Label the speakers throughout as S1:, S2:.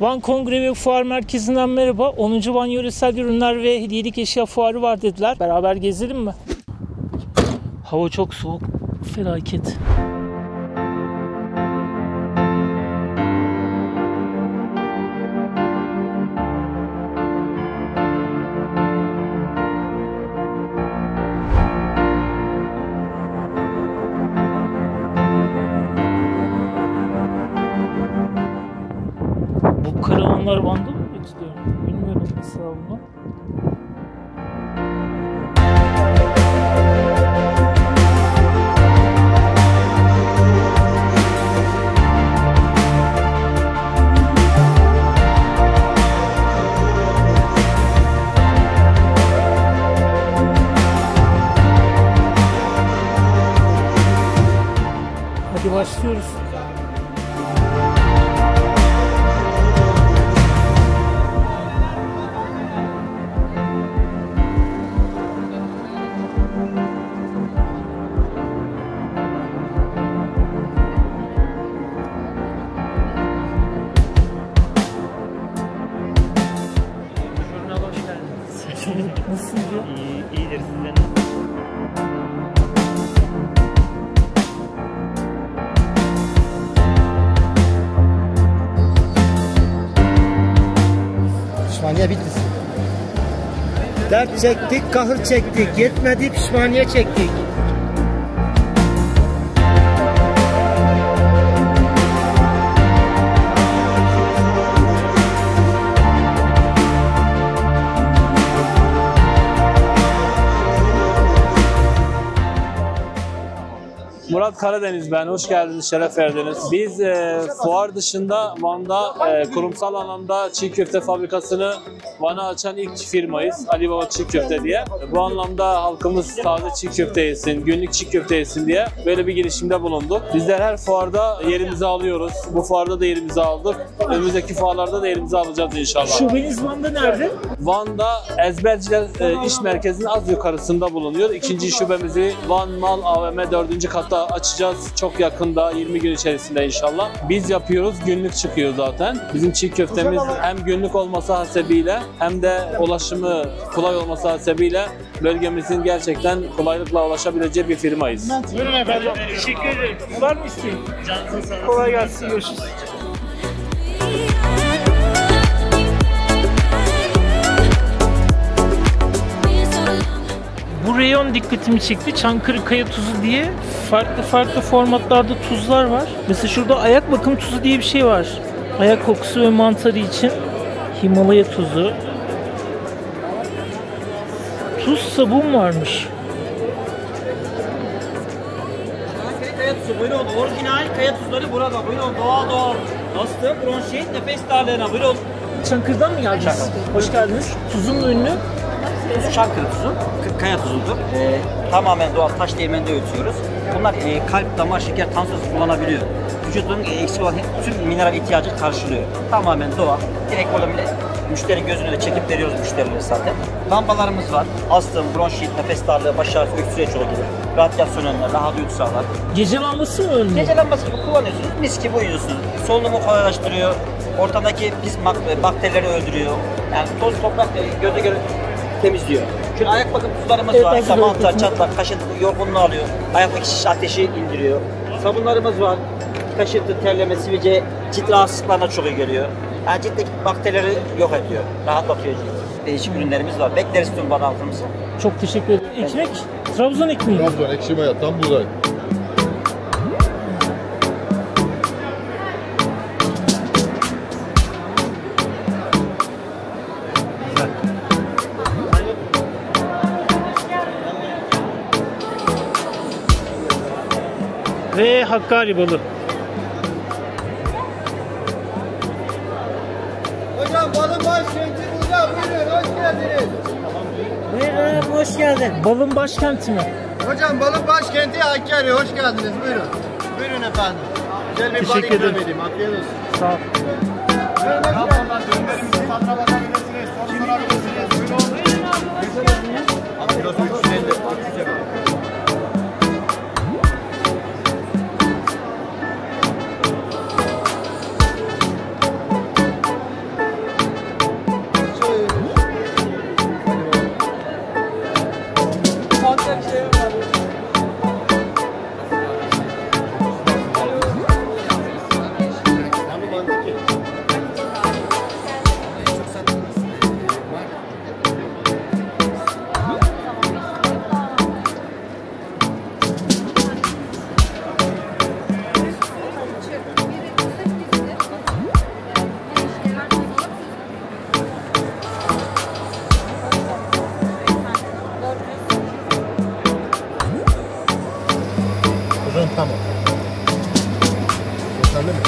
S1: Van Kongre ve Fuar Merkezi'nden merhaba. 10. Van Yöresel Ürünler ve Hediyelik Eşya Fuarı var dediler. Beraber gezelim mi? Hava çok soğuk. Felaket. Bu karavanlar Van'da mı üretiliyor? Bilmiyorum mesela
S2: Pişmaniye bitti. Dert çektik, kahır çektik. Yetmedi pişmaniye çektik.
S3: Murat Karadeniz ben. Hoş geldiniz, şeref verdiniz. Biz e, fuar dışında Van'da e, kurumsal anlamda çiğ köfte fabrikasını Van'a açan ilk firmayız. Ali Baba Çiğ Köfte diye. Bu anlamda halkımız taze çiğ köfte yesin, günlük çiğ köfte yesin diye böyle bir girişimde bulunduk. Bizler her fuarda yerimizi alıyoruz. Bu fuarda da yerimizi aldık. Önümüzdeki fuarlarda da yerimizi alacağız inşallah.
S1: Şubeniz Van'da nerede?
S3: Van'da Ezberciler e, İş Merkezi'nin az yukarısında bulunuyor. İkinci şubemizi Van Mal AVM 4. katta açacağız. Çok yakında 20 gün içerisinde inşallah. Biz yapıyoruz. Günlük çıkıyor zaten. Bizim çiğ köftemiz hem günlük olması hasebiyle hem de ulaşımı kolay olması hasebiyle bölgemizin gerçekten kolaylıkla ulaşabileceği bir firmayız.
S1: Buyurun efendim. Teşekkür ederim. Var mı isteğin? Kolay gelsin. Görüşürüz. Bu reyon dikkatimi çekti. Çankırı Kaya Tuzu diye farklı farklı formatlarda tuzlar var. Mesela şurada ayak bakım tuzu diye bir şey var. Ayak kokusu ve mantarı için Himalaya tuzu. Tuz sabun varmış.
S4: Kaya tuzu buyurun. Orijinal kaya tuzları burada. Buyurun doğal doğal. Astım, bronşit, nefes darlığına buyurun.
S1: Çankırı'dan mı geldiniz? Hoş geldiniz. Tuzun ünlü?
S4: Çankırı tuzu, kaya tuzudur. Ee, tamamen doğal taş değirmeninde öğütüyoruz. Bunlar e, kalp, damar, şeker, tansiyon kullanabiliyor. Vücudun e, eksik olan tüm mineral ihtiyacı karşılıyor. Tamamen doğal. Direkt orada bile müşteri gözüne de çekip veriyoruz müşterilere zaten. Lambalarımız var. Astım, bronşit, nefes darlığı, baş ağrısı, öksürüğe çok iyi. Radyasyon önler, rahat uyku sağlar.
S1: Gece lambası mı önlü?
S4: Gece lambası gibi kullanıyorsunuz, mis gibi uyuyorsunuz. Solunumu kolaylaştırıyor, ortamdaki pis bakterileri öldürüyor. Yani toz toprak e, göze göre temizliyor. Şimdi ayak bakım tuzlarımız
S1: Evet,
S4: var.
S1: ben
S4: İşte
S1: güzel
S4: mantar,
S1: yapıyorsun.
S4: çatlak, kaşıntı, yorgunluğu alıyor. Ayaktaki şiş ateşi indiriyor. Sabunlarımız var. Kaşıntı, terleme, sivilce, cilt rahatsızlıklarına çok iyi geliyor. Yani ciltteki bakterileri yok ediyor. Rahatlatıyor cildi. Değişik ürünlerimiz var. Bekleriz tüm bana halkımızı.
S1: Çok teşekkür ederim. Ekmek, Trabzon ekmeği.
S5: Trabzon ekşi maya tam buğday.
S1: Hakkari balı.
S2: Hocam balın başkenti burada. Buyurun hoş geldiniz.
S1: Buyurun, hoş geldin. Balın başkenti mi?
S2: Hocam balın başkenti Hakkari. Hoş geldiniz. Buyurun. Buyurun efendim. Güzel bir bal
S1: Teşekkür
S2: ikram
S1: ederim.
S2: edeyim. Afiyet olsun.
S1: Sağ ol. Tamam. Yeterli mi?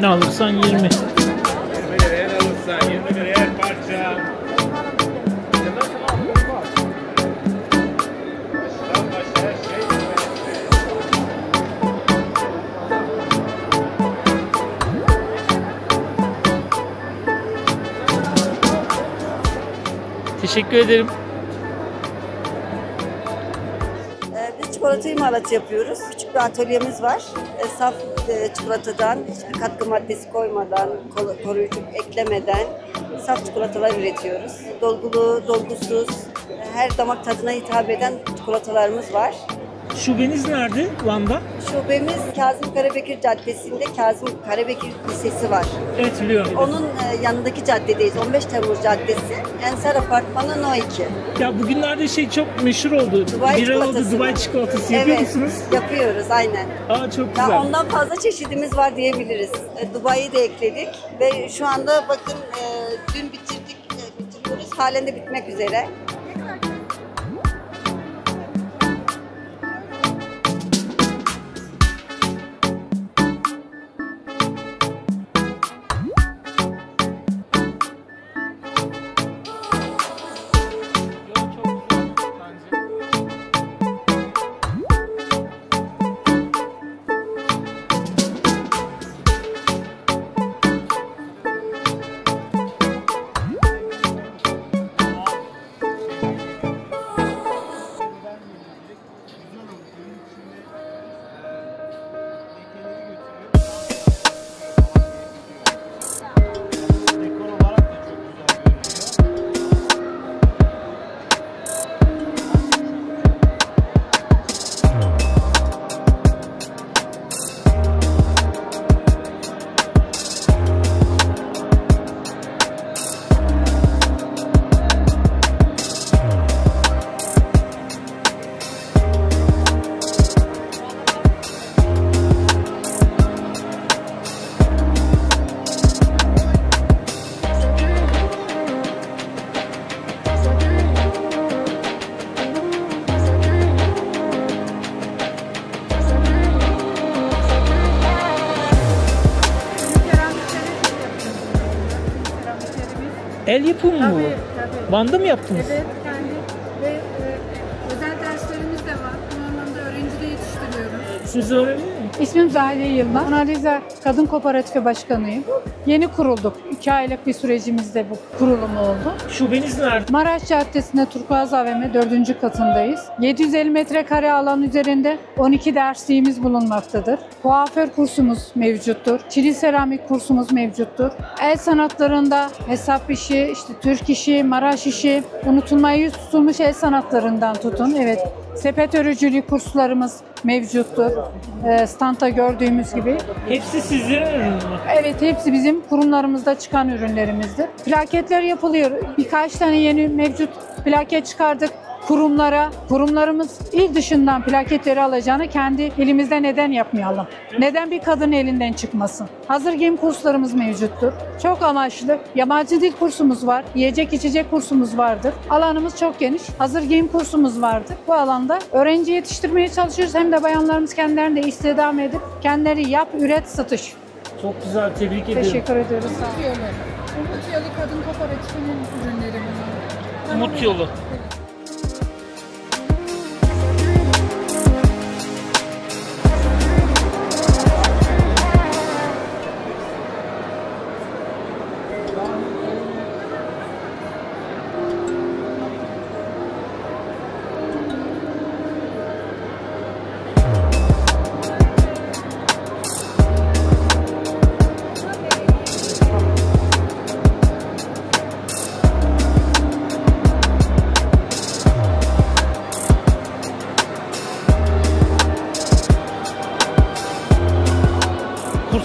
S1: Ne alırsan 20.
S5: 20 liraya alırsan 20 liraya parça.
S1: Teşekkür ederim.
S6: Ee, Biz çikolata imalatı yapıyoruz. Küçük bir atölyemiz var. Ee, Saf e, çikolatadan, hiçbir katkı maddesi koymadan, koruyucu eklemeden saf çikolatalar üretiyoruz. Dolgulu, dolgusuz, her damak tadına hitap eden çikolatalarımız var.
S1: Şubeniz nerede Van'da?
S6: Şubemiz Kazım Karabekir Caddesi'nde Kazım Karabekir Lisesi var.
S1: Evet biliyorum.
S6: Onun e, yanındaki caddedeyiz. 15 Temmuz Caddesi. Ensar Apartmanı No 2.
S1: Ya bugünlerde şey çok meşhur oldu.
S6: Dubai
S1: Viral oldu
S6: çikolatası
S1: Dubai çikolatası. Yapıyor
S6: evet,
S1: musunuz?
S6: yapıyoruz aynen.
S1: Aa çok
S6: Ya
S1: güzel.
S6: ondan fazla çeşidimiz var diyebiliriz. E, Dubai'yi de ekledik ve şu anda bakın e, dün bitirdik, e, bitiriyoruz. Halen de bitmek üzere.
S1: El yapımı mı bu?
S7: Tabii, tabii.
S1: Van'da mı yaptınız?
S7: Evet, kendi ve e, özel derslerimiz de var. Bu anlamda öğrenci de yetiştiriyoruz.
S1: Siz öğrenin mi?
S7: İsmim Zahide Yılmaz. Mona Lisa Kadın Kooperatifi Başkanıyım. Yeni kurulduk. İki aylık bir sürecimizde bu kurulum oldu.
S1: Şubeniz nerede?
S7: Maraş Caddesi'nde Turkuaz AVM 4. katındayız. 750 metrekare alan üzerinde 12 dersliğimiz bulunmaktadır. Kuaför kursumuz mevcuttur. Çili seramik kursumuz mevcuttur. El sanatlarında hesap işi, işte Türk işi, Maraş işi, unutulmaya yüz tutulmuş el sanatlarından tutun. Evet, sepet örücülüğü kurslarımız mevcuttur. Ee, Standa gördüğümüz gibi.
S1: Hepsi sizlerin ürünü mü?
S7: Evet hepsi bizim kurumlarımızda çıkan ürünlerimizdir. Plaketler yapılıyor. Birkaç tane yeni mevcut plaket çıkardık kurumlara. Kurumlarımız il dışından plaketleri alacağını kendi elimizde neden yapmayalım? Neden bir kadın elinden çıkmasın? Hazır giyim kurslarımız mevcuttur. Çok amaçlı. Yabancı dil kursumuz var. Yiyecek içecek kursumuz vardır. Alanımız çok geniş. Hazır giyim kursumuz vardır. Bu alanda öğrenci yetiştirmeye çalışıyoruz. Hem de bayanlarımız kendilerini de istihdam edip kendileri yap, üret, satış.
S1: Çok güzel tebrik ediyorum.
S7: Teşekkür ediyoruz. Umut Yolu. Umut Yolu Kadın Kooperatifinin ürünleri bunlar.
S1: Umut yolu.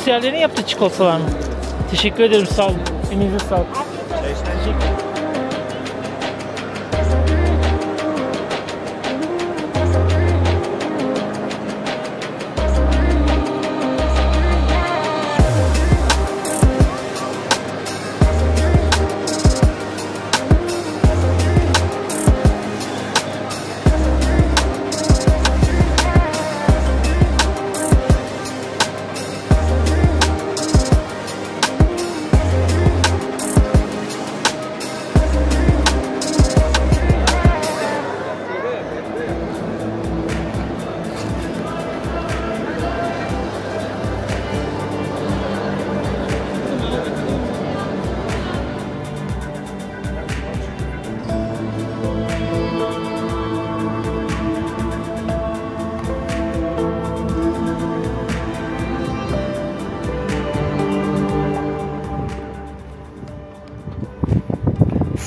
S1: Kursiyerlerin yaptığı çikolatalar mı? Teşekkür ederim sağ olun. Elinize sağlık. Teşekkür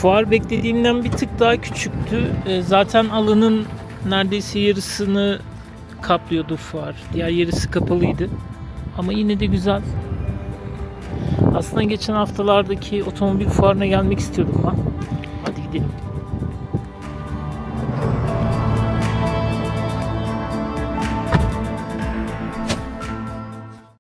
S1: Fuar beklediğimden bir tık daha küçüktü. E, zaten alanın neredeyse yarısını kaplıyordu fuar. Diğer yarısı kapalıydı. Ama yine de güzel. Aslında geçen haftalardaki otomobil fuarına gelmek istiyordum ben. Hadi gidelim.